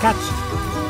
Catch.